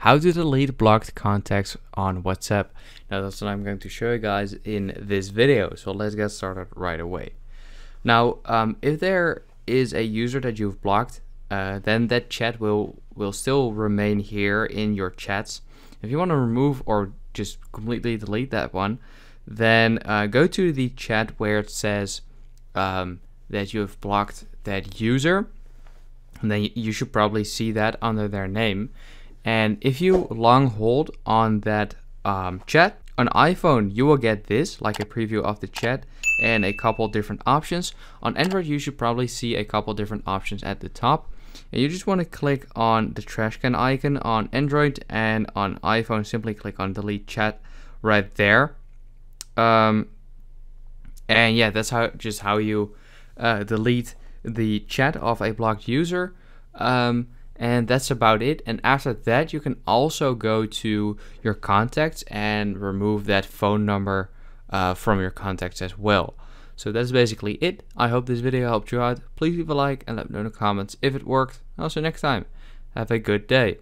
how to delete blocked contacts on WhatsApp. Now that's what I'm going to show you guys in this video. So let's get started right away. Now, um, if there is a user that you've blocked, uh, then that chat will will still remain here in your chats. If you want to remove or just completely delete that one, then uh, go to the chat where it says um, that you have blocked that user. And then you should probably see that under their name. And if you long hold on that um, chat, on iPhone, you will get this, like a preview of the chat and a couple different options. On Android, you should probably see a couple different options at the top. And you just want to click on the trash can icon on Android and on iPhone, simply click on delete chat right there. Um, and yeah, that's how just how you uh, delete the chat of a blocked user. Um, and that's about it. And after that, you can also go to your contacts and remove that phone number uh, from your contacts as well. So that's basically it. I hope this video helped you out. Please leave a like and let me know in the comments if it worked. Also next time, have a good day.